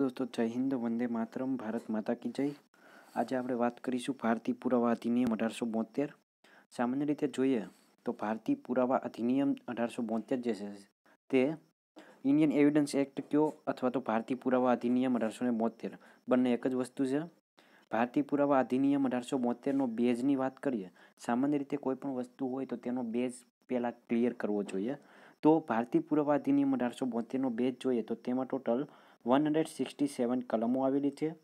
દોસ્તો, જય હિન્દ, વંદે માતરમ, ભારત માતા કી જય. આજે આપણે વાત કરીશું ભારતીય પુરાવા અધિનિયમ અઢારસો બોતેર સામાન્ય રીતે જોઈએ તો ભારતીય પુરાવા અધિનિયમ અઢારસો બોતેર જે છે, તે ઇન્ડિયન એવિડન્સ એક્ટ કયો અથવા તો ભારતીય પુરાવા અધિનિયમ અઢારસો ને બોતેર બંને એક જ વસ્તુ છે. ભારતીય પુરાવા અધિનિયમ અઢારસો બોતેરનો બેઝની વાત કરીએ, સામાન્ય રીતે કોઈ પણ વસ્તુ હોય તો તેનો બેઝ પહેલાં ક્લિયર કરવો જોઈએ. તો ભારતીય પુરાવા અધિનિયમ અઢારસો બોતેરનો બેઝ જોઈએ તો તેમાં total one hundred sixty seven કલમો આવેલી છે.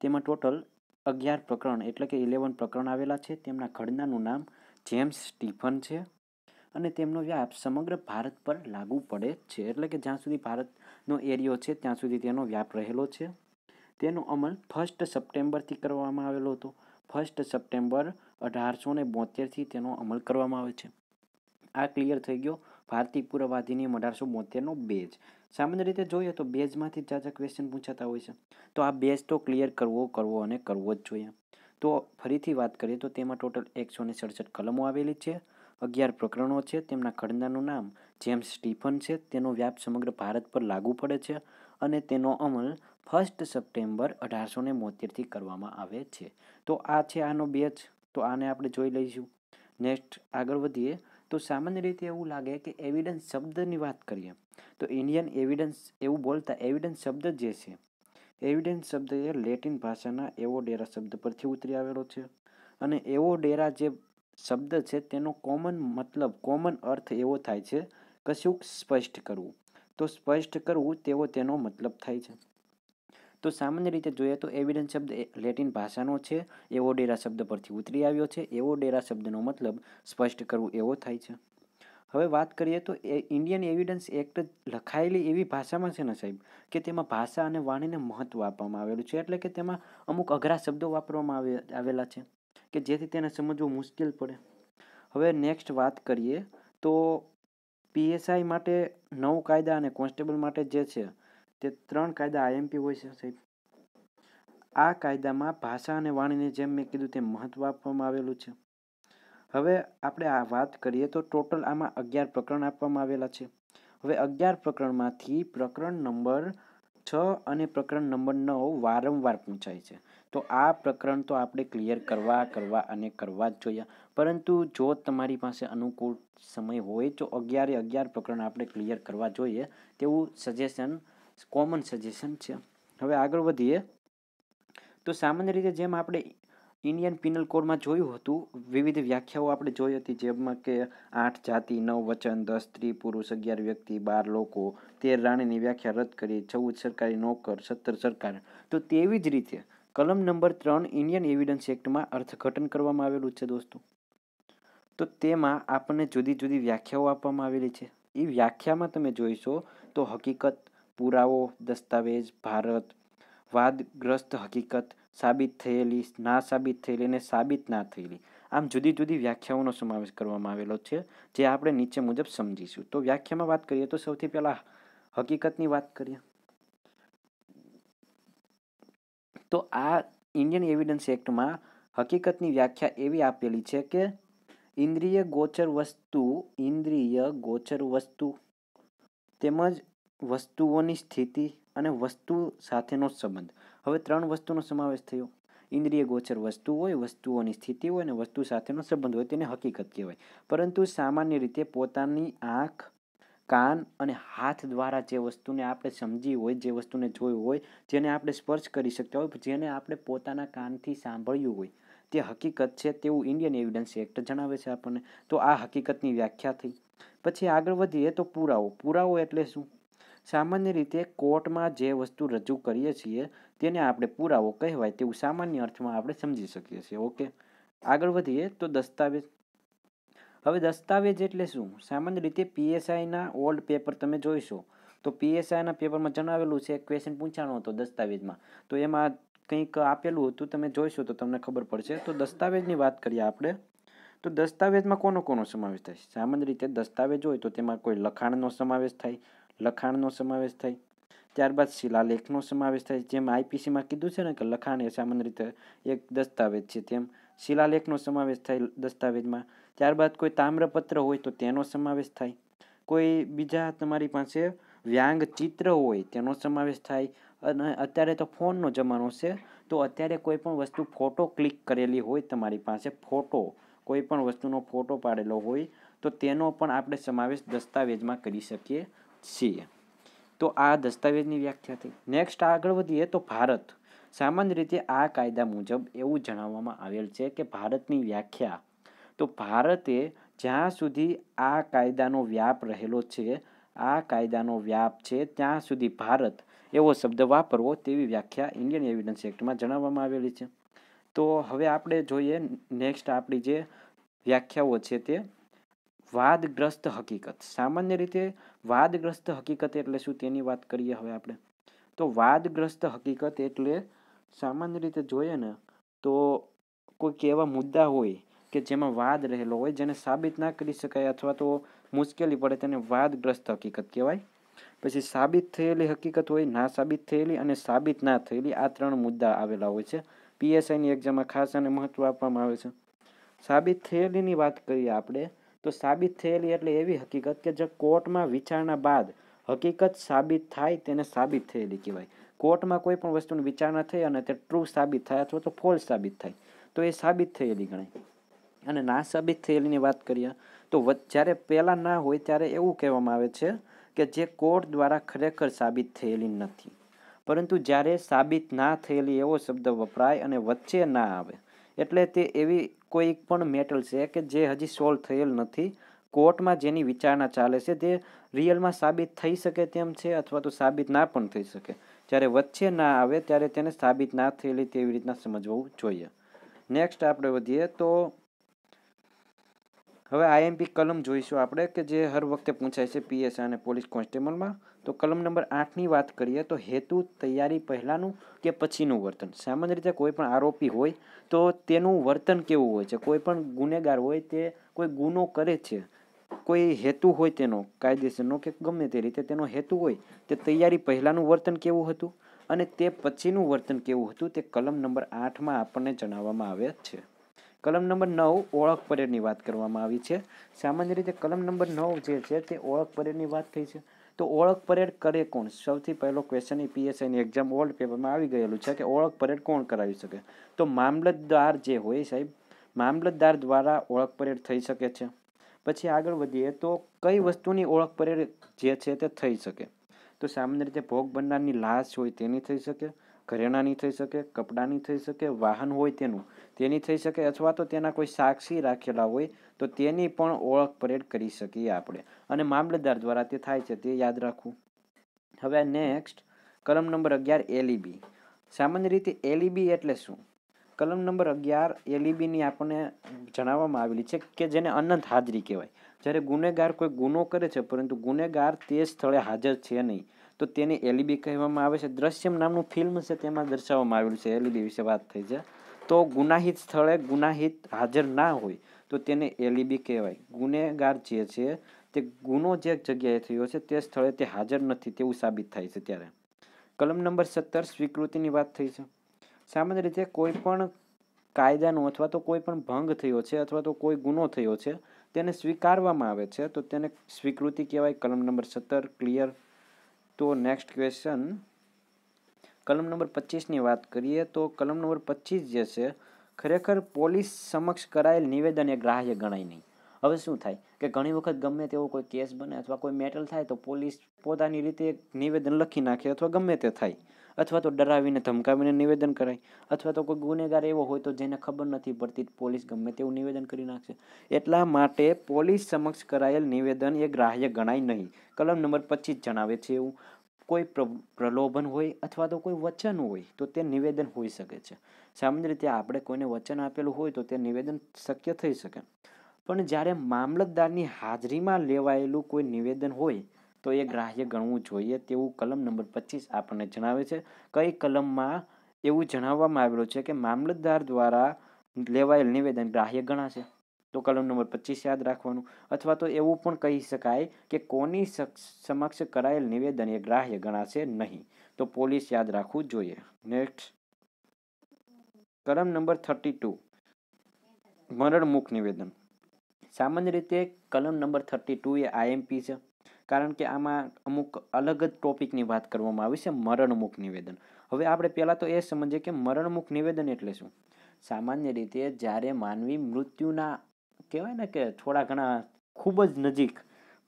તેમાં ટોટલ અગિયાર પ્રકરણ એટલે કે ઇલેવન પ્રકરણ આવેલા છે. તેમના ઘડનાનું નામ જેમ્સ સ્ટીફન છે અને તેમનો વ્યાપ સમગ્ર ભારત પર લાગુ પડે છે. એટલે કે જ્યાં સુધી ભારતનો એરિયો છે, ત્યાં સુધી તેનો વ્યાપ રહેલો છે. તેનો અમલ ફર્સ્ટ સપ્ટેમ્બરથી કરવામાં આવેલો હતો. ફર્સ્ટ સપ્ટેમ્બર અઢારસો ને બોતેરથી તેનો અમલ કરવામાં આવે છે. આ ક્લિયર થઈ ગયો. ભારતીય પુરાવા અઢારસો બોતેરનો બેઝ સામાન્ય રીતે જોઈએ તો બેઝમાંથી જાજા ક્વેશ્ચન પૂછાતા હોય છે. તો આ બેઝ તો ક્લિયર કરવો કરવો અને કરવો જ જોઈએ. તો ફરીથી વાત કરીએ તો તેમાં ટોટલ એકસો ને સડસઠ કલમો આવેલી છે, અગિયાર પ્રકરણો છે, તેમના ખડનાનું નામ જેમ્સ સ્ટીફન છે, તેનો વ્યાપ સમગ્ર ભારત પર લાગુ પડે છે અને તેનો અમલ ફર્સ્ટ સપ્ટેમ્બર અઢારસો ને બોતેરથી કરવામાં આવે છે. તો આ છે આનો બેચ તો આને આપણે જોઈ લઈશું. નેક્સ્ટ આગળ વધીએ. તો સામાન્ય રીતે એવું લાગે કે એવિડન્સ શબ્દની વાત કરીએ. તો ઇન્ડિયન એવિડન્સ એવું બોલતા એવિડન્સ શબ્દ જે છે? એવિડન્સ શબ્દ એ લેટિન ભાષાના એવો ડેરા શબ્દ પરથી ઉતરી આવેલો છે. અને એવો ડેરા જે શબ્દ છે તેનો કોમન મતલબ કોમન અર્થ એવો થાય છે, કશુંક સ્પષ્ટ કરવું. તો સ્પષ્ટ કરવું તેવો તેનો મતલબ થાય છે. તો સામાન્ય રીતે જોઈએ તો એવિડન્સ શબ્દ લેટિન ભાષાનો છે. એવો ડેરા શબ્દ પરથી ઉતરી આવ્યો છે. એવો ડેરા શબ્દનો મતલબ સ્પષ્ટ કરવું એવો થાય છે. હવે વાત કરીએ તો એ ઇન્ડિયન એવિડન્સ એક્ટ લખાયેલી એવી ભાષામાં છે ને સાહેબ, કે તેમાં ભાષા અને વાણીને મહત્ત્વ આપવામાં આવેલું છે. એટલે કે તેમાં અમુક અઘરા શબ્દો વાપરવામાં આવે, આવેલા છે, કે જેથી તેને સમજવું મુશ્કેલ પડે. હવે નેક્સ્ટ વાત કરીએ તો પીએસઆઈ માટે નવ કાયદા અને કોન્સ્ટેબલ માટે જે છે તે ત્રણ કાયદા આઈએમપી હોય છે સાહેબ. આ કાયદામાં ભાષા અને વાણીને જેમ મેં કીધું તેમ મહત્વ આપવામાં આવેલું છે. હવે આપણે આ વાત કરીએ તો ટોટલ આમાં અગિયાર પ્રકરણ આપવામાં આવેલા છે. હવે અગિયાર પ્રકરણમાંથી પ્રકરણ નંબર છ અને પ્રકરણ નંબર નવ વારંવાર પૂછાય છે. તો આ પ્રકરણ તો આપણે ક્લિયર કરવા કરવા અને કરવા જ જોઈએ. પરંતુ જો તમારી પાસે અનુકૂળ સમય હોય તો અગિયારે અગિયાર પ્રકરણ આપણે ક્લિયર કરવા જોઈએ તેવું સજેશન કોમન સજેશન છે. હવે આગળ વધીએ. તો સામાન્ય રીતે જેમ આપણે ઇન્ડિયન પિનલ કોડમાં જોયું હતું, વિવિધ વ્યાખ્યાઓ આપણે જોઈ હતી, જેમાં કે આઠ જાતિ, નવ વચન, દસ સ્ત્રી, પુરુષ, અગિયાર વ્યક્તિ, બાર લોકો, તેર રાણીની વ્યાખ્યા રદ કરી, ચૌદ સરકારી નોકર, સત્તર સરકાર. તો તેવી જ રીતે કલમ નંબર ત્રણ ઇન્ડિયન એવિડન્સ એક્ટમાં અર્થઘટન કરવામાં આવેલું છે દોસ્તો. તો તેમાં આપણને જુદી જુદી વ્યાખ્યાઓ આપવામાં આવેલી છે. એ વ્યાખ્યામાં તમે જોઈશો તો હકીકત પુરાવો દસ્તાવેજ ભારત વાદગ્રસ્ત હકીકત સાબિત થયેલી, ના સાબિત થયેલી અને સાબિત ના થયેલી. આમ જુદી જુદી વ્યાખ્યાઓનો સમાવેશ કરવામાં આવેલો છે, જે આપણે નીચે મુજબ સમજીશું. તો વ્યાખ્યામાં વાત કરીએ તો સૌથી પહેલાં હકીકતની વાત કરીએ. તો આ ઇન્ડિયન એવિડન્સ એક્ટમાં હકીકતની વ્યાખ્યા એવી આપેલી છે કે ઇન્દ્રિય ગોચર વસ્તુ, ઇન્દ્રિય ગોચર વસ્તુ તેમજ વસ્તુઓની સ્થિતિ અને વસ્તુ સાથેનો સંબંધ. હવે ત્રણ વસ્તુનો સમાવેશ થયો. ઇન્દ્રિય ગોચર વસ્તુ હોય, વસ્તુઓની સ્થિતિ હોય અને વસ્તુ સાથેનો સંબંધ હોય તેને હકીકત કહેવાય. પરંતુ સામાન્ય રીતે પોતાની આંખ, કાન અને હાથ દ્વારા જે વસ્તુને આપણે સમજી હોય, જે વસ્તુને જોયું હોય, જેને આપણે સ્પર્શ કરી શકતા હોય, જેને આપણે પોતાના કાનથી સાંભળ્યું હોય, તે હકીકત છે તેવું ઇન્ડિયન એવિડન્સ એક્ટ જણાવે છે આપણને. તો આ હકીકતની વ્યાખ્યા થઈ. પછી આગળ વધીએ તો પુરાવો. પુરાવો એટલે શું? સામાન્ય રીતે કોર્ટમાં જે વસ્તુ રજૂ કરીએ છીએ, તેને આપણે પુરાવો કહેવાય તેવું સામાન્ય અર્થમાં આપણે સમજી શકીએ છીએ. ઓકે? આગળ વધીએ તો દસ્તાવેજ. હવે દસ્તાવેજ એટલે શું? સામાન્ય રીતે પીએસઆઈના ઓલ્ડ પેપર તમે જોઈશો. તો પીએસઆઈના પેપરમાં જણાવેલું છે ક્વેશ્ચન પૂછાણો હતો દસ્તાવેજમાં. તો એમાં કંઈક આપેલું હતું, તમે જોઈશો તો તમને ખબર પડશે. તો દસ્તાવેજની વાત કરીએ આપણે. તો દસ્તાવેજમાં કોનો કોનો સમાવેશ થાય? સામાન્ય રીતે દસ્તાવેજ હોય તો તેમાં કોઈ લખાણનો સમાવેશ થાય લખાણનો સમાવેશ થાય. ત્યારબાદ શિલાલેખનો સમાવેશ થાય, જેમ આઈપીસીમાં કીધું છે ને કે લખાણ એ સામાન્ય રીતે એક દસ્તાવેજ છે, તેમ શિલાલેખનો સમાવેશ થાય દસ્તાવેજમાં. ત્યારબાદ કોઈ તામ્રપત્ર હોય તો તેનો સમાવેશ થાય. કોઈ બીજા તમારી પાસે વ્યાંગ ચિત્ર હોય તેનો સમાવેશ થાય. અને અત્યારે તો ફોનનો જમાનો છે, તો અત્યારે કોઈ પણ વસ્તુ ફોટો ક્લિક કરેલી હોય તમારી પાસે ફોટો, કોઈ પણ વસ્તુનો ફોટો પાડેલો હોય, તો તેનો પણ આપણે સમાવેશ દસ્તાવેજમાં કરી શકીએ. છીએ. તો આ દસ્તાવેજની વ્યાખ્યા થઈ. નેક્સ્ટ આગળ વધીએ તો ભારત. સામાન્ય રીતે આ કાયદા મુજબ એવું જણાવવામાં આવેલ છે કે ભારતની વ્યાખ્યા. તો ભારતે જ્યાં સુધી આ કાયદાનો વ્યાપ રહેલો છે, આ કાયદાનો વ્યાપ છે, ત્યાં સુધી ભારત એવો શબ્દ વાપરવો તેવી વ્યાખ્યા ઇન્ડિયન એવિડન્સ એક્ટમાં જણાવવામાં આવેલી છે. તો હવે આપણે જોઈએ નેક્સ્ટ આપણી જે વ્યાખ્યાઓ છે તે વાદગ્રસ્ત હકીકત. સામાન્ય રીતે વાદગ્રસ્ત હકીકત એટલે શું તેની વાત કરીએ હવે આપણે. તો વાદગ્રસ્ત હકીકત એટલે સામાન્ય રીતે જોઈએ ને તો કોઈક એવા મુદ્દા હોય કે જેમાં વાદ રહેલો હોય જેને સાબિત ના કરી શકાય અથવા તો મુશ્કેલી પડે તેને વાદગ્રસ્ત હકીકત કહેવાય. પછી સાબિત થયેલી હકીકત હોય, ના સાબિત થયેલી અને સાબિત ના થયેલી આ ત્રણ મુદ્દા આવેલા હોય છે. પીએસઆઈની એક્ઝામમાં ખાસ અને મહત્ત્વ આપવામાં આવે છે. સાબિત થયેલીની વાત કરીએ આપણે તો સાબિત થયેલી એટલે એવી હકીકત કે જે કોર્ટમાં વિચારણા બાદ હકીકત સાબિત થાય તેને સાબિત થયેલી કહેવાય. કોર્ટમાં કોઈ પણ વસ્તુની વિચારણા થઈ અને તે ટ્રુ સાબિત થાય અથવા તો ફોલ્સ સાબિત થાય, તો એ સાબિત થયેલી ગણાય. અને ના સાબિત થયેલીની વાત કરીએ તો જ્યારે પહેલાં ના હોય ત્યારે એવું કહેવામાં આવે છે કે જે કોર્ટ દ્વારા ખરેખર સાબિત થયેલી નથી. પરંતુ જ્યારે સાબિત ના થયેલી એવો શબ્દ વપરાય અને વચ્ચે ના આવે એટલે તે એવી કોઈ પણ મેટલ છે કે જે હજી સોલ્વ થયેલ નથી. કોર્ટમાં જેની વિચારણા ચાલે છે તે રિયલમાં સાબિત થઈ શકે તેમ છે અથવા તો સાબિત ના પણ થઈ શકે. જ્યારે વચ્ચે ના આવે ત્યારે તેને સાબિત ના થયેલી તેવી રીતના સમજવું જોઈએ. નેક્સ્ટ આપણે વધીએ તો હવે આઈએમપી કલમ જોઈશું આપણે કે જે હર વખતે પૂછાય છે પીએસઆઈ અને પોલીસ કોન્સ્ટેબલમાં. તો કલમ નંબર આઠની વાત કરીએ તો હેતુ તૈયારી પહેલાંનું કે પછીનું વર્તન? સામાન્ય રીતે કોઈ પણ આરોપી હોય તો તેનું વર્તન કેવું હોય છે? કોઈ પણ ગુનેગાર હોય તે કોઈ ગુનો કરે છે? કોઈ હેતુ હોય તેનો, કાયદેસરનો કે ગમે તે રીતે તેનો હેતુ હોય, તે તૈયારી પહેલાંનું વર્તન કેવું હતું? અને તે પછીનું વર્તન કેવું હતું? તે કલમ નંબર આઠમાં આપણને જણાવવામાં આવે છે. કલમ નંબર નવ, ઓળખ પરેડની વાત કરવામાં આવી છે. સામાન્ય રીતે કલમ નંબર નવ જે છે તે ઓળખ પરેડની વાત થઈ છે. તો ઓળખ પરેડ કરે કોણ? સૌથી પહેલો ક્વેશ્ચન એ પીએસઆઈની એક્ઝામ ઓલ્ડ પેપરમાં આવી ગયેલું છે કે ઓળખ પરેડ કોણ કરાવી શકે? તો મામલતદાર જે હોય સાહેબ, મામલતદાર દ્વારા ઓળખ પરેડ થઈ શકે છે. પછી આગળ વધીએ તો કઈ વસ્તુની ઓળખ પરેડ જે છે તે થઈ શકે? તો સામાન્ય રીતે ભોગ બનનારની લાશ હોય તેની થઈ શકે. ઘરેણાની થઈ શકે, કપડાની થઈ શકે, વાહન હોય તેનું, તેની થઈ શકે અથવા તો તેના કોઈ સાક્ષી રાખેલા હોય, તો તેની પણ ઓળખ પરેડ કરી શકીએ આપણે. અને મામલતદાર દ્વારા તે થાય છે તે યાદ રાખવું. હવે નેક્સ્ટ કલમ નંબર અગિયાર એલઈબી સામાન્ય રીતે એલઈબી એટલે શું? કલમ નંબર અગિયાર એલઈબીની આપણને જણાવવામાં આવેલી છે કે જેને અનંત હાજરી કહેવાય. જ્યારે ગુનેગાર કોઈ ગુનો કરે છે, પરંતુ ગુનેગાર તે સ્થળે હાજર છે નહીં. તો તેને એલઈબી કહેવામાં આવે છે. દ્રશ્યમ નામનું ફિલ્મ છે તેમાં દર્શાવવામાં આવેલું છે. એલઈબી વિશે વાત થઈ છે. તો ગુનાહિત સ્થળે ગુનાહિત હાજર ના હોય તો તેને એલઈબી કહેવાય. ગુનેગાર જે છે, તે ગુનો જે જગ્યાએ થયો છે, તે સ્થળે તે હાજર નથી તેવું સાબિત થાય છે ત્યારે. કલમ નંબર સત્તર, સ્વીકૃતિની વાત થઈ છે. સામાન્ય રીતે કોઈ પણ કાયદાનો અથવા તો કોઈ પણ ભંગ થયો છે અથવા તો કોઈ ગુનો થયો છે, તેને સ્વીકારવામાં આવે છે, તો તેને સ્વીકૃતિ કહેવાય. કલમ નંબર સત્તર, ક્લિયર. તો નેક્સ્ટ ક્વેશ્ચન કલમ નંબર પચીસની વાત કરીએ તો કલમ નંબર પચીસ જે છે, ખરેખર પોલીસ સમક્ષ કરાયેલ નિવેદન એ ગ્રાહ્ય ગણાય નહીં. હવે શું થાય? કે ઘણી વખત ગમે તેવો કોઈ કેસ બને અથવા કોઈ મેટલ થાય તો પોલીસ પોતાની રીતે નિવેદન લખી નાખે અથવા ગમે તે થાય. અથવા તો ડરાવીને ધમકાવીને નિવેદન કરાય. અથવા તો કોઈ ગુનેગાર એવો હોય તો જેને ખબર નથી પડતી પોલીસ ગમે તેવું નિવેદન કરી નાખશે. એટલા માટે પોલીસ સમક્ષ કરાયેલ નિવેદન એ ગ્રાહ્ય ગણાય નહીં. કલમ નંબર પચીસ જણાવે છે એવું. કોઈ પ્રલોભન હોય અથવા તો કોઈ વચન હોય તો તે નિવેદન હોઈ શકે છે. સામાન્ય રીતે આપણે કોઈને વચન આપેલું હોય તો તે નિવેદન શક્ય થઈ શકે. પણ જ્યારે મામલતદારની હાજરીમાં લેવાયેલું કોઈ નિવેદન હોય તો એ ગ્રાહ્ય ગણવું જોઈએ તેવું કલમ નંબર પચીસ આપણને જણાવે છે. કઈ કલમમાં એવું જણાવવામાં આવેલું છે કે મામલતદાર દ્વારા લેવાયેલ નિવેદન ગ્રાહ્ય ગણાશે? તો કલમ નંબર પચીસ યાદ રાખવાનું. અથવા તો એવું પણ કહી શકાય કે કોની સમક્ષ કરાયેલ નિવેદન એ ગ્રાહ્ય ગણાશે નહીં. તો પોલીસ યાદ રાખવું જોઈએ. નેક્સ્ટ. કલમ નંબર થર્ટી ટુ. મરણમુખ નિવેદન. સામાન્ય રીતે કલમ number thirty two A IMP છે. કારણ કે આમાં અમુક અલગ જ ટોપિકની વાત કરવામાં આવી છે, મરણમુખ નિવેદન. હવે આપણે પહેલાં તો એ સમજીએ કે મરણમુખ નિવેદન એટલે શું? સામાન્ય રીતે જ્યારે માનવી મૃત્યુના, કહેવાય ને કે થોડા ઘણા ખૂબ જ નજીક,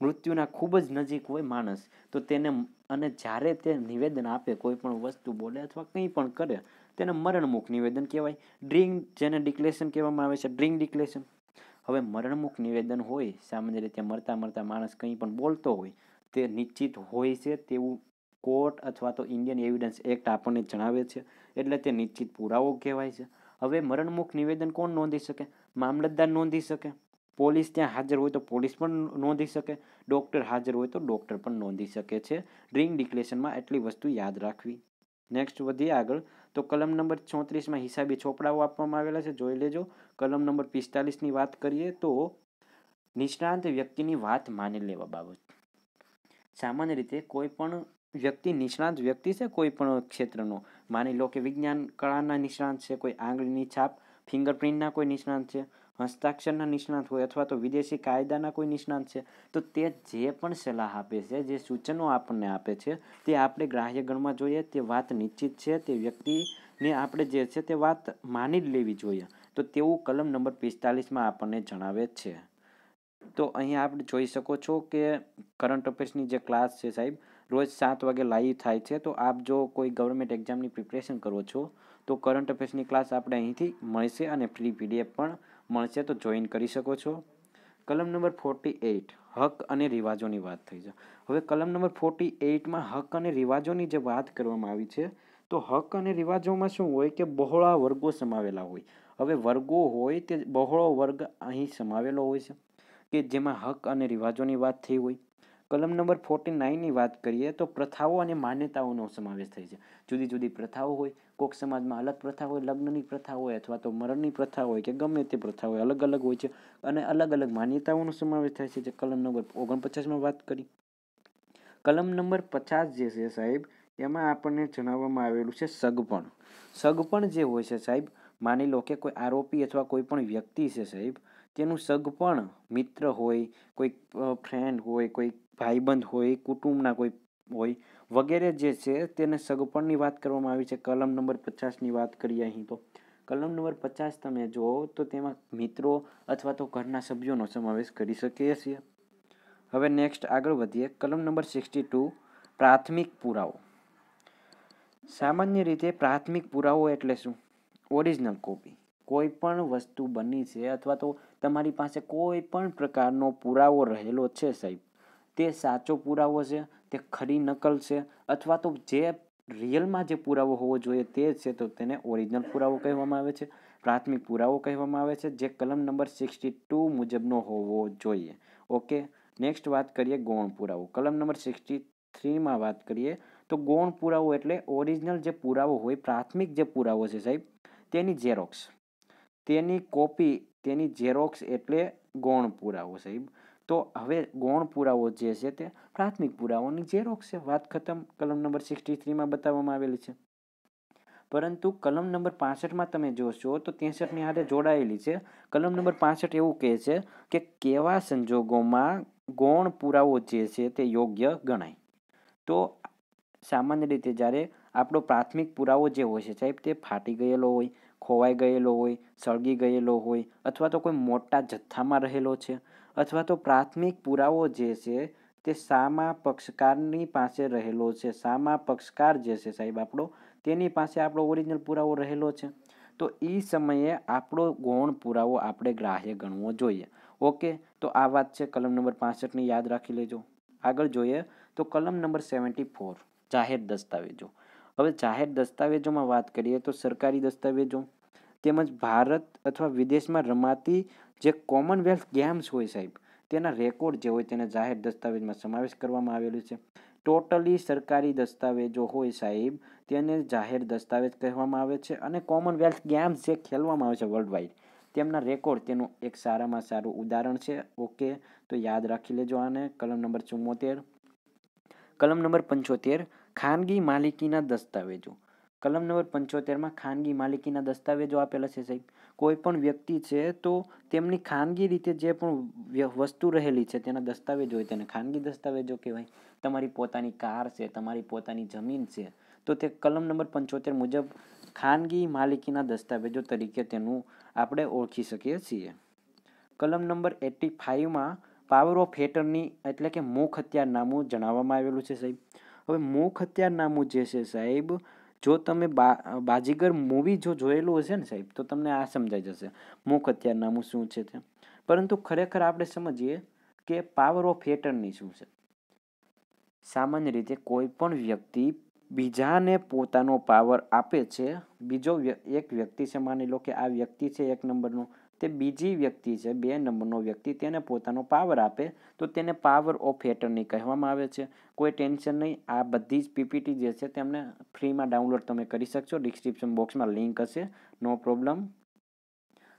મૃત્યુના ખૂબ જ નજીક હોય માણસ, તો તેને અને જ્યારે તે નિવેદન આપે, કોઈ પણ વસ્તુ બોલે અથવા કંઈ પણ કરે, તેને મરણમુખ નિવેદન કહેવાય. ડ્રિંગ જેને ડિક્લેશન કહેવામાં આવે છે. ડ્રિંગ ડિક્લેશન. હવે મરણમુખ નિવેદન હોય, સામાન્ય રીતે મરતા મરતા માણસ કંઈ પણ બોલતો હોય, તે નિશ્ચિત હોય છે તેવું કોર્ટ અથવા તો ઇન્ડિયન એવિડન્સ એક્ટ આપણને જણાવે છે, એટલે તે નિશ્ચિત પુરાવો કહેવાય છે. હવે મરણમુખ નિવેદન કોણ નોંધી શકે? મામલતદાર નોંધી શકે. પોલીસ ત્યાં હાજર હોય તો પોલીસ પણ નોંધી શકે. ડૉક્ટર હાજર હોય તો ડૉક્ટર પણ નોંધી શકે છે. ડ્રિંગ ડિક્લેશનમાં એટલી વસ્તુ યાદ રાખવી. નેક્સ્ટ વધીએ આગળ. તો કલમ નંબર ચોત્રીસમાં હિસાબી ચોપડાઓ આપવામાં આવેલા છે. જોઈ લેજો. કલમ નંબર પિસ્તાલીસની વાત કરીએ તો નિષ્ણાંત વ્યક્તિની વાત માની લેવા બાબત. સામાન્ય રીતે કોઈ પણ વ્યક્તિ નિષ્ણાંત વ્યક્તિ છે, કોઈ પણ ક્ષેત્રનો. માની લો કે વિજ્ઞાન કળાના નિષ્ણાંત છે, કોઈ આંગળીની છાપ, ફિંગરપ્રિન્ટના કોઈ નિષ્ણાંત છે, હસ્તાક્ષરના નિષ્ણાંત હોય અથવા તો વિદેશી કાયદાના કોઈ નિષ્ણાંત છે, તો તે જે પણ સલાહ આપે છે, જે સૂચનો આપણને આપે છે, તે આપણે ગ્રાહ્ય ગણમાં જોઈએ, તે વાત નિશ્ચિત છે, તે વ્યક્તિને આપણે જે છે તે વાત માની જ લેવી જોઈએ. તો તેવું કલમ નંબર પિસ્તાલીસમાં આપણને જણાવે છે. તો અહીંયા આપણે જોઈ શકો છો કે કરંટ અફેર્સની જે ક્લાસ છે સાહેબ, રોજ સાત વાગે લાઈવ થાય છે. તો આપ જો કોઈ ગવર્મેન્ટ એક્ઝામની પ્રિપરેશન કરો છો, તો કરંટ અફેર્સની ક્લાસ આપણે અહીંથી મળશે અને ફ્રી પીડીએફ પણ મળશે. તો જોઈન કરી શકો છો. કલમ નંબર ફોર્ટી એઇટ હક અને રિવાજોની વાત થઈ છે. હવે કલમ નંબર ફોર્ટી એઇટમાં હક અને રિવાજોની જે વાત કરવામાં આવી છે, તો હક અને રિવાજોમાં શું હોય કે બહોળા વર્ગો સમાવેલા હોય. હવે વર્ગો હોય તે બહોળો વર્ગ અહીં સમાવેલો હોય છે, કે જેમાં હક અને રિવાજોની વાત થઈ હોય. કલમ નંબર ફોર્ટી નાઇનની વાત કરીએ તો પ્રથાઓ અને માન્યતાઓનો સમાવેશ થાય છે. જુદી જુદી પ્રથાઓ હોય, કોક સમાજમાં અલગ પ્રથા હોય, લગ્નની પ્રથા હોય અથવા તો મરણની પ્રથા હોય કે ગમે તે પ્રથા હોય, અલગ અલગ હોય છે અને અલગ અલગ માન્યતાઓનો સમાવેશ થાય છે. જે કલમ નંબર ઓગણપચાસમાં વાત કરી. કલમ નંબર પચાસ જે છે સાહેબ, એમાં આપણને જણાવવામાં આવેલું છે સગપણ. સગપણ જે હોય છે સાહેબ માની લો કે કોઈ આરોપી અથવા કોઈ પણ વ્યક્તિ છે સાહેબ, તેનું સગપણ મિત્ર હોય, કોઈ ફ્રેન્ડ હોય, કોઈ ભાઈબંધ હોય, કુટુંબના કોઈ હોય, વગેરે જે છે તેને સગપણની વાત કરવામાં આવી છે. કલમ નંબર પચાસની વાત કરીએ અહીં તો. કલમ નંબર પચાસ તમે જુઓ તો તેમાં મિત્રો અથવા તો ઘરના સભ્યોનો સમાવેશ કરી શકીએ છીએ. હવે નેક્સ્ટ આગળ વધીએ. કલમ નંબર સિક્સટી ટુ પ્રાથમિક પુરાવો. સામાન્ય રીતે પ્રાથમિક પુરાવો એટલે શું? Original copy. કોઈ પણ વસ્તુ બની છે અથવા તો તમારી પાસે કોઈ પણ પ્રકારનો પુરાવો રહેલો છે સાહેબ, તે સાચો પુરાવો છે, તે ખરી નકલ છે અથવા તો જે રિયલમાં જે પુરાવો હોવો જોઈએ તે છે તો તેને ઓરિજિનલ પુરાવો કહેવામાં આવે છે, પ્રાથમિક પુરાવો કહેવામાં આવે છે જે કલમ નંબર સિક્સટી ટુ મુજબનો હોવો જોઈએ. ઓકે, નેક્સ્ટ વાત કરીએ ગૌણ પુરાવો. કલમ નંબર સિક્સટી થ્રીમાં વાત કરીએ તો ગૌણ પુરાવો એટલે ઓરિજિનલ જે પુરાવો હોય, પ્રાથમિક જે પુરાવો છે સાહેબ તેની ઝેરોક્સ તેની કોપી તેની ઝેરોક્સ એટલે ગૌણ પુરાવો, સાહેબ. તો હવે ગૌણ પુરાવો જે છે તે પ્રાથમિક પુરાવાની ઝેરોક્ષ છે. વાત ખતમ. કલમ નંબર સિક્સટી થ્રીમાં બતાવવામાં આવેલી છે. પરંતુ કલમ નંબર પાસઠમાં તમે જોશો તો ત્રેસઠની હાથે જોડાયેલી છે. કલમ નંબર પાસઠ એવું કહે છે કે કેવા સંજોગોમાં ગૌણ પુરાવો જે છે તે યોગ્ય ગણાય. તો સામાન્ય રીતે જ્યારે આપણો પ્રાથમિક પુરાવો જે હોય છે, સાહેબ, તે ફાટી ગયેલો હોય, ખોવાઈ ગયેલો હોય, સળગી ગયેલો હોય, અથવા તો કોઈ મોટા જથ્થામાં રહેલો છે, અથવા તો પ્રાથમિક પુરાવો જે છે, તે સામા પક્ષકારની પાસે રહેલો છે, સામા પક્ષકાર જે છે, સાહેબ, આપણો, તેની પાસે આપણો ઓરિજિનલ પુરાવો રહેલો છે. તો એ સમયે આપણો ગૌણ પુરાવો આપણે ગ્રાહ્ય ગણવો જોઈએ. ઓકે, તો આ વાત છે કલમ નંબર પાસઠની, યાદ રાખી લેજો. આગળ જોઈએ તો કલમ નંબર સેવન્ટી ફોર, જાહેર દસ્તાવેજો. હવે જાહેર દસ્તાવેજોમાં વાત કરીએ તો સરકારી દસ્તાવેજો તેમજ ભારત અથવા વિદેશમાં રમાતી જે કોમનવેલ્થ ગેમ્સ હોય સાહેબ, તેના રેકોર્ડ જે હોય તેને જાહેર દસ્તાવેજમાં સમાવેશ કરવામાં આવેલું છે. ટોટલી સરકારી દસ્તાવેજો હોય સાહેબ, તેને જાહેર દસ્તાવેજ કહેવામાં આવે છે અને કોમનવેલ્થ ગેમ્સ જે ખેલવામાં આવે છે વર્લ્ડ વાઇડ તેમના રેકોર્ડ તેનું એક સારામાં સારું ઉદાહરણ છે. ઓકે, તો યાદ રાખી લેજો આને. કલમ નંબર ચુમ્મોતેર કલમ નંબર પંચોતેર ખાનગી માલિકીના દસ્તાવેજો. કલમ નંબર પંચોતેરમાં ખાનગી માલિકીના દસ્તાવેજો આપેલા છે સાહેબ. કોઈ પણ વ્યક્તિ છે તો તેમની ખાનગી રીતે જે પણ વસ્તુ રહેલી છે તેના દસ્તાવેજો હોય તેને ખાનગી દસ્તાવેજો કહેવાય. તમારી પોતાની કાર છે, તમારી પોતાની જમીન છે, તો તે કલમ નંબર પંચોતેર મુજબ ખાનગી માલિકીના દસ્તાવેજો તરીકે તેનું આપણે ઓળખી શકીએ છીએ. કલમ નંબર એટી ફાઇવમાં પાવર ઓફ હેટરની એટલે કે મુખ હત્યારનામું જણાવવામાં આવેલું છે સાહેબ. હવે મુખ હત્યારનામું જે છે સાહેબ, જો તમે બા, બાજીગર મૂવી જો જોયેલું હશે ને સાહેબ, તો તમને આ સમજાઈ જશે. મુખ હત્યારનામું શું છે તે? પરંતુ ખરેખર આપણે સમજીએ કે પાવર ઓફ એટર્ની શું છે? સામાન્ય રીતે કોઈ પણ વ્યક્તિ બીજાને પોતાનો પાવર આપે છે. બીજો એક વ્યક્તિ છે, માની લો કે આ વ્યક્તિ છે એક નંબરનો તે બીજી વ્યક્તિ છે, બે નંબરનો વ્યક્તિ, તેને પોતાનો પાવર આપે, તો તેને પાવર ઓફ એટર્ની કહેવામાં આવે છે. કોઈ ટેન્શન નહીં, આ બધી જ પીપીટી જે છે તેમને ફ્રીમાં ડાઉનલોડ તમે કરી શકશો. ડિસ્ક્રિપ્શન બોક્સમાં લિંક હશે. નો પ્રોબ્લેમ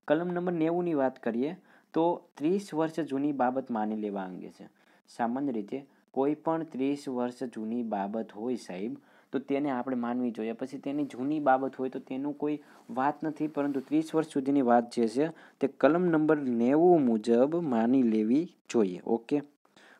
કલમ નંબર નેવુંની વાત કરીએ, તો ત્રીસ વર્ષ જૂની બાબત માની લેવા અંગે છે. સામાન્ય રીતે કોઈ પણ ત્રીસ વર્ષ જૂની બાબત હોય સાહેબ તો તેને આપણે માનવી જોઈએ. પછી તેની જૂની બાબત હોય તો તેનું કોઈ વાત નથી, પરંતુ ત્રીસ વર્ષ સુધીની વાત જે છે તે કલમ નંબર નેવું મુજબ માની લેવી જોઈએ. ઓકે?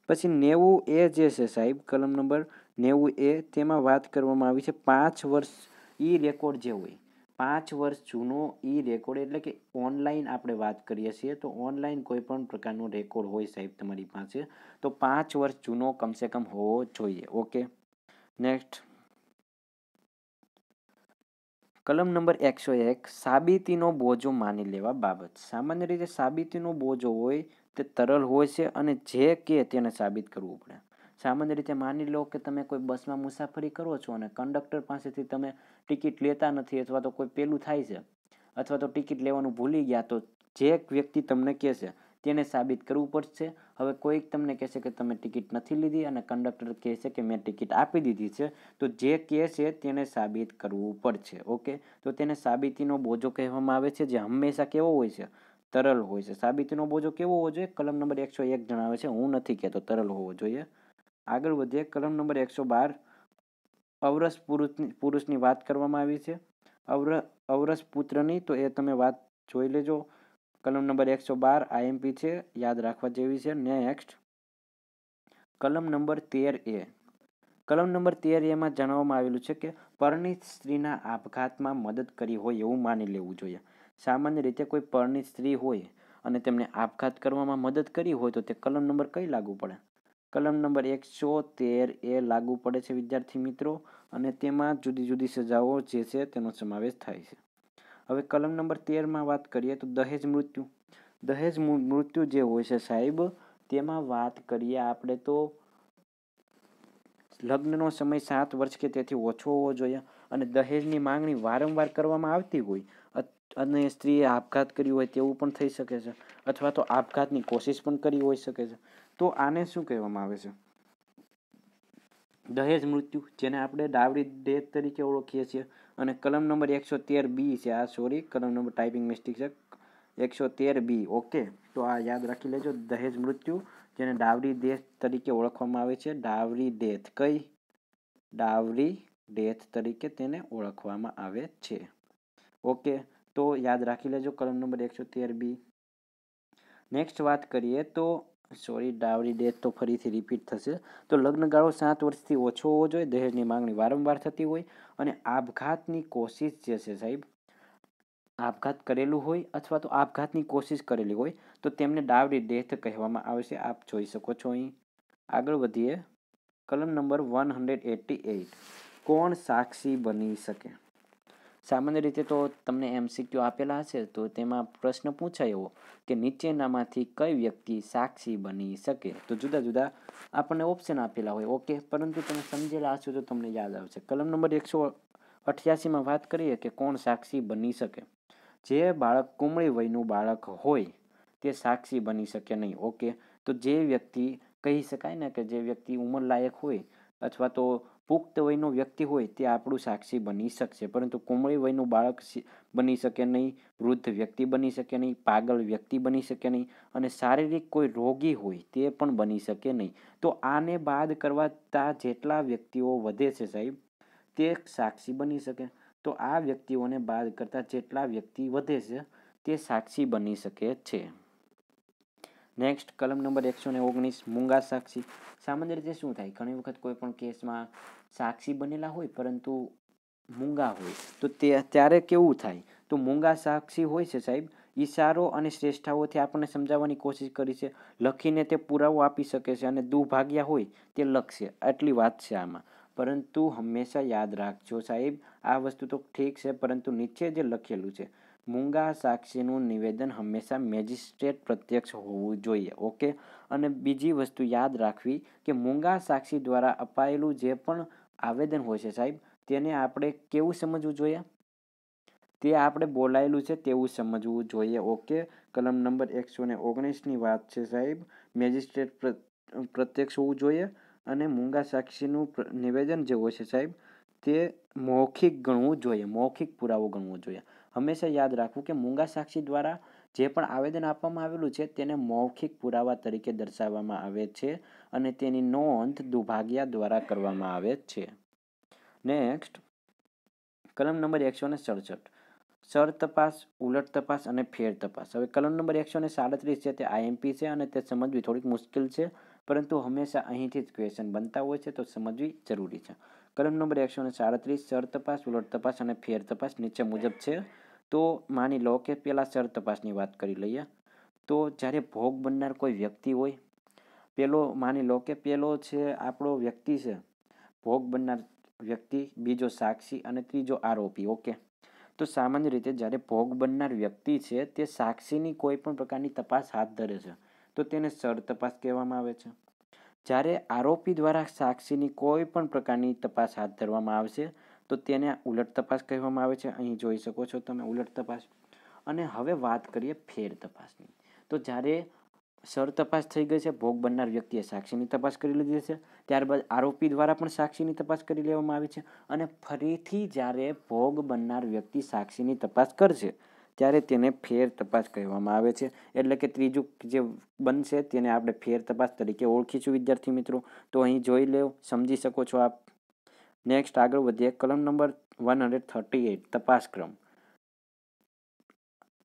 પછી નેવું એ જે છે સાહેબ, કલમ નંબર નેવું એ, તેમાં વાત કરવામાં આવી છે પાંચ વર્ષ ઈ રેકોર્ડ જે હોય, પાંચ વર્ષ જૂનો ઈ રેકોર્ડ, એટલે કે ઓનલાઈન આપણે વાત કરીએ છીએ, તો ઓનલાઈન કોઈ પણ પ્રકારનો રેકોર્ડ હોય સાહેબ તમારી પાસે, તો પાંચ વર્ષ જૂનો કમસે કમ હોવો જોઈએ. ઓકે? નેક્સ્ટ. કલમ નંબર એકસો એક, સાબિતીનો બોજો માની લેવા બાબત. સામાન્ય રીતે સાબિતીનો બોજો હોય તે તરલ હોય છે અને જે કે તેને સાબિત કરવું પડે. સામાન્ય રીતે માની લો કે તમે કોઈ બસમાં મુસાફરી કરો છો અને કંડક્ટર પાસેથી તમે ટિકિટ લેતા નથી અથવા તો કોઈ પેલું થાય છે અથવા તો ટિકિટ લેવાનું ભૂલી ગયા તો જે વ્યક્તિ તમને કહેશે તેને સાબિત કરવું પડશે. હવે કોઈક તમને કહેશે કે તમે ટિકિટ નથી લીધી અને કંડક્ટર કહેશે કે મેં ટિકિટ આપી દીધી છે. તો જે કહે છે તેને સાબિત કરવું પડશે. ઓકે? તો તેને સાબિતીનો બોજો કહેવામાં આવે છે, જે હંમેશા કેવો હોય છે? તરલ હોય છે. સાબિતીનો બોજો કેવો હોવો જોઈએ? કલમ નંબર એકસો એક જણાવે છે. હું નથી કહેતો તરલ હોવો જોઈએ. આગળ વધીએ. કલમ નંબર એકસો બાર. અવરસ પુરુષની પુરુષની વાત કરવામાં આવી છે. અવર, અવરસ પુત્રની, તો એ તમે વાત જોઈ લેજો. કલમ નંબર એકસો બાર આઈએમપી છે, યાદ રાખવા જેવી છે. નેક્સ્ટ કલમ નંબર તેર એ. કલમ નંબર તેર એમાં જણાવવામાં આવેલું છે કે પરણિત સ્ત્રીના આપઘાતમાં મદદ કરી હોય એવું માની લેવું જોઈએ. સામાન્ય રીતે કોઈ પરણિત સ્ત્રી હોય અને તેમને આપઘાત કરવામાં મદદ કરી હોય તો તે કલમ નંબર કઈ લાગુ પડે? કલમ નંબર એકસો તેર એ લાગુ પડે છે, વિદ્યાર્થી મિત્રો, અને તેમાં જુદી જુદી સજાઓ જે છે તેનો સમાવેશ થાય છે. હવે કલમ નંબર તેરમાં વાત કરીએ તો દહેજ મૃત્યુ. દહેજ મૃત્યુ જે હોય છે સાહેબ, તેમાં વાત કરીએ આપણે તો લગ્નનો સમય સાત વર્ષ કે તેથી ઓછો હોવો જોઈએ અને દહેજની માંગણી વારંવાર કરવામાં આવતી હોય. અને સ્ત્રીએ આપઘાત કર્યું હોય તેવું પણ થઈ શકે છે અથવા તો આપઘાતની કોશિશ પણ કરી હોઈ શકે છે. તો આને શું કહેવામાં આવે છે? દહેજ મૃત્યુ, જેને આપણે ડાવરી ડેથ તરીકે ઓળખીએ છીએ. અને કલમ નંબર એકસો તેર બી છે. આ સોરી કલમ નંબર ટાઈપિંગ મિસ્ટેક છે. એકસો તેર બી ઓકે તો આ યાદ રાખી લેજો. દહેજ મૃત્યુ, જેને ડાવરી ડેથ તરીકે ઓળખવામાં આવે છે. ડાવરી ડેથ કઈ? ડાવરી ડેથ તરીકે તેને ઓળખવામાં આવે છે. ઓકે તો યાદ રાખી લેજો કલમ નંબર એકસો તેર બી. નેક્સ્ટ વાત કરીએ તો સોરી, ડાવરી ડેથ તો ફરીથી રિપીટ થશે. તો લગ્નગાળો સાત વર્ષથી ઓછો હોવો જોઈએ, દહેજની માંગણી વારંવાર થતી હોય અને આપઘાતની કોશિશ જે છે સાહેબ, આપઘાત કરેલું હોય અથવા તો આપઘાતની કોશિશ કરેલી હોય, તો તેમને ડાવરી ડેથ કહેવામાં આવે છે. આપ જોઈ શકો છો અહીં. આગળ વધીએ. કલમ number one hundred eighty eight કોણ સાક્ષી બની શકે? સામાન્ય રીતે તો તમને એમસીક્યુ આપેલા હશે, તો તેમાં પ્રશ્ન પૂછાય એવો કે નીચેનામાંથી કઈ વ્યક્તિ સાક્ષી બની શકે? તો જુદા જુદા આપણને ઓપ્શન આપેલા હોય, ઓકે? પરંતુ તમે સમજેલા હશો તો તમને યાદ આવશે. કલમ નંબર એકસો અઠ્યાસીમાં વાત કરીએ કે કોણ સાક્ષી બની શકે? જે બાળક કુમળી વયનું બાળક હોય, તે સાક્ષી બની શકે નહીં, ઓકે? તો જે વ્યક્તિ કહી શકાય ને કે જે વ્યક્તિ ઉંમરલાયક હોય અથવા તો પુખ્ત વયનો વ્યક્તિ હોય તે આપણું સાક્ષી બની શકશે. પરંતુ કુમળી વયનું બાળક બની શકે નહીં, વૃદ્ધ વ્યક્તિ બની શકે નહીં, પાગલ વ્યક્તિ બની શકે નહીં અને શારીરિક કોઈ રોગી હોય તે પણ બની શકે નહીં. તો આને બાદ કરવાતા જેટલા વ્યક્તિઓ વધે છે સાહેબ, તે સાક્ષી બની શકે. તો આ વ્યક્તિઓને બાદ કરતાં જેટલા વ્યક્તિ વધે છે, તે સાક્ષી બની શકે છે. નેક્સ્ટ કલમ નંબર એકસો ને ઓગણીસ, મૂંગા સાક્ષી. સામાન્ય રીતે શું થાય? ઘણી વખત કોઈ પણ કેસમાં સાક્ષી બનેલા હોય, પરંતુ મૂંગા હોય. તો તે ત્યારે કેવું થાય? તો મૂંગા સાક્ષી હોય છે સાહેબ, ઈશારો અને શ્રેષ્ઠાઓથી આપણને સમજાવવાની કોશિશ કરી છે. લખીને તે પુરાવો આપી શકે છે અને દુભાગ્યા હોય તે લખશે. આટલી વાત છે આમાં. પરંતુ હંમેશા યાદ રાખજો સાહેબ, આ વસ્તુ તો ઠીક છે, પરંતુ નીચે જે લખેલું છે, મૂંગા સાક્ષીનું નિવેદન હંમેશા મેજિસ્ટ્રેટ પ્રત્યક્ષ હોવું જોઈએ. ઓકે? અને બીજી વસ્તુ યાદ રાખવી કે મૂંગા સાક્ષી દ્વારા અપાયેલું જે પણ આવેદન હોય છે સાહેબ, તેને આપણે કેવું સમજવું જોઈએ? તે આપણે બોલાયેલું છે તેવું સમજવું જોઈએ. ઓકે, કલમ નંબર એકસો ને ઓગણીસની વાત છે સાહેબ. મેજિસ્ટ્રેટ પ્રત્યક્ષ હોવું જોઈએ અને મૂંગા સાક્ષીનું નિવેદન જે હોય છે સાહેબ, તે મૌખિક ગણવું જોઈએ, મૌખિક પુરાવો ગણવો જોઈએ. હંમેશા યાદ રાખવું કે મૂંગા સાક્ષી દ્વારા જે પણ આવેદન આપવામાં આવેલું છે તેને મૌખિક પુરાવા તરીકે દર્શાવવામાં આવે છે અને તેની નોંધ દુભાગ્યા દ્વારા કરવામાં આવે છે. નેક્સ્ટ કલમ નંબર એકસો ને સડસઠ. સર તપાસ, ઉલટ તપાસ અને ફેર તપાસ. હવે કલમ નંબર એકસો ને સાડત્રીસ છે તે આઈએમપી છે અને તે સમજવી થોડીક મુશ્કેલ છે, પરંતુ હંમેશા અહીંથી જ ક્વેશ્ચન બનતા હોય છે તો સમજવી જરૂરી છે. કલમ નંબર એકસો ને સાડત્રીસ, સર તપાસ, ઉલટ તપાસ અને ફેર તપાસ નીચે મુજબ છે. તો માની લો કે પહેલાં સર તપાસની વાત કરી લઈએ, તો જ્યારે ભોગ બનનાર કોઈ વ્યક્તિ હોય, પેલો માની લો કે પેલો છે આપણો વ્યક્તિ છે, ભોગ બનનાર વ્યક્તિ, બીજો સાક્ષી અને ત્રીજો આરોપી, ઓકે? તો સામાન્ય રીતે જ્યારે ભોગ બનનાર વ્યક્તિ છે, તે સાક્ષીની કોઈ પણ પ્રકારની તપાસ હાથ ધરે છે, તો તેને સર તપાસ કહેવામાં આવે છે. જ્યારે આરોપી દ્વારા સાક્ષીની કોઈ પણ પ્રકારની તપાસ હાથ ધરવામાં આવશે તો તેને ઉલટ તપાસ કહેવામાં આવે છે. અહીં જોઈ શકો છો તમે ઉલટ તપાસ. અને હવે વાત કરીએ ફેર તપાસની. તો જ્યારે સર તપાસ થઈ ગઈ છે, ભોગ બનનાર વ્યક્તિએ સાક્ષીની તપાસ કરી લીધી છે, ત્યારબાદ આરોપી દ્વારા પણ સાક્ષીની તપાસ કરી લેવામાં આવી છે અને ફરીથી જ્યારે ભોગ બનનાર વ્યક્તિ સાક્ષીની તપાસ કરશે, ત્યારે તેને ફેર તપાસ કહેવામાં આવે છે. એટલે કે ત્રીજું જે બનશે, તેને આપણે ફેર તપાસ તરીકે ઓળખીશું વિદ્યાર્થી મિત્રો. તો અહીં જોઈ લેવ સમજી શકો છો આપ. નેક્સ્ટ આગળ વધીએ. કલમ number one hundred thirty eight તપાસક્રમ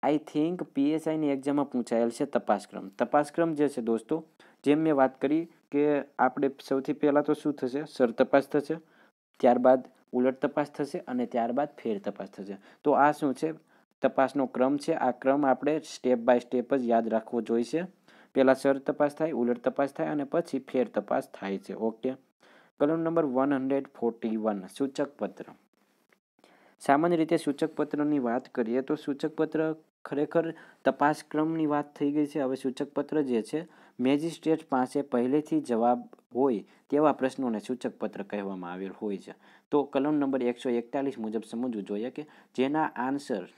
આઈ થિંક પીએસઆઈની એક્ઝામમાં પૂછાયેલ છે તપાસક્રમ તપાસક્રમ જે છે દોસ્તો, જેમ મેં વાત કરી કે આપણે સૌથી પહેલાં તો શું થશે? સર તપાસ થશે, ત્યારબાદ ઉલટ તપાસ થશે અને ત્યારબાદ ફેર તપાસ થશે. તો આ શું છે? તપાસનો ક્રમ છે. આ ક્રમ આપણે સ્ટેપ બાય સ્ટેપ જ યાદ રાખવો જોઈશે. પહેલાં સર તપાસ થાય, ઉલટ તપાસ થાય અને પછી ફેર તપાસ થાય છે. ઓકે કલમ number one hundred forty one સૂચક પત્ર સામાન્ય રીતે સૂચક પત્રની વાત કરીએ તો સૂચક પત્ર ખરેખર તપાસ ક્રમની વાત થઈ ગઈ છે. હવે સૂચક પત્ર જે છે, મેજિસ્ટ્રેટ પાસે પહેલેથી જવાબ હોય તેવા પ્રશ્નોને સૂચક પત્ર કહેવામાં આવેલ હોય છે. તો કલમ નંબર એકસો એકતાલીસ મુજબ સમજવું જોઈએ કે જેના આન્સર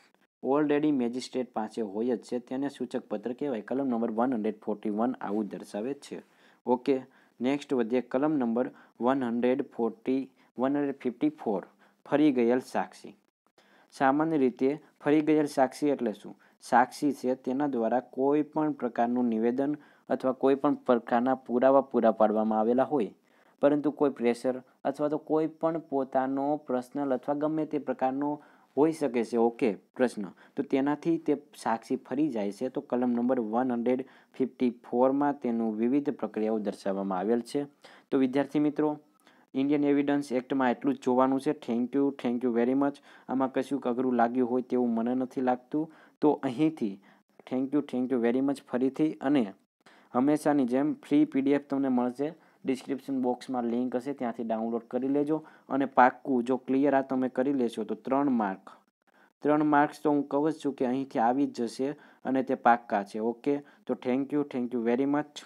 ઓલરેડી મેજિસ્ટ્રેટ પાસે હોય જ છે તેને સૂચક પત્ર કહેવાય. કલમ number one hundred forty one આવું દર્શાવે છે. ઓકે. નેક્સ્ટ વધીએ કલમ number one hundred forty one hundred fifty four, ફરી ગયેલ સાક્ષી. સામાન્ય રીતે ફરી ગયેલ સાક્ષી એટલે શું? સાક્ષી છે તેના દ્વારા કોઈ પણ પ્રકારનું નિવેદન અથવા કોઈ પણ પ્રકારના પુરાવા પૂરા પાડવામાં આવેલા હોય. પરંતુ કોઈ પ્રેશર અથવા તો કોઈ પણ પોતાનો પર્સનલ અથવા ગમે તે પ્રકારનો હોઈ શકે છે. ઓકે, પ્રશ્ન. તો તેનાથી તે સાક્ષી ફરી જાય છે. તો કલમ નંબર વન હંડ્રેડ ફિફ્ટી ફોરમાં તેનું વિવિધ પ્રક્રિયાઓ દર્શાવવામાં આવેલ છે. તો વિદ્યાર્થી મિત્રો ઇન્ડિયન એવિડન્સ એક્ટમાં એટલું જ જોવાનું છે. Thank you thank you very much આમાં કશું અઘરું લાગ્યું હોય તેવું મને નથી લાગતું. તો અહીંથી thank you thank you very much ફરીથી. અને હંમેશાની જેમ ફ્રી પીડીએફ તમને મળશે. ડિસ્ક્રિપ્શન બોક્સમાં લિંક હશે, ત્યાંથી ડાઉનલોડ કરી લેજો અને પાક્કું જો ક્લિયર આ તમે કરી લેશો, તો ત્રણ માર્ક ત્રણ માર્ક્સ તો હું કહું જ છું કે અહીંથી આવી જ જશે અને તે પાક્કા છે ઓકે તો thank you thank you very much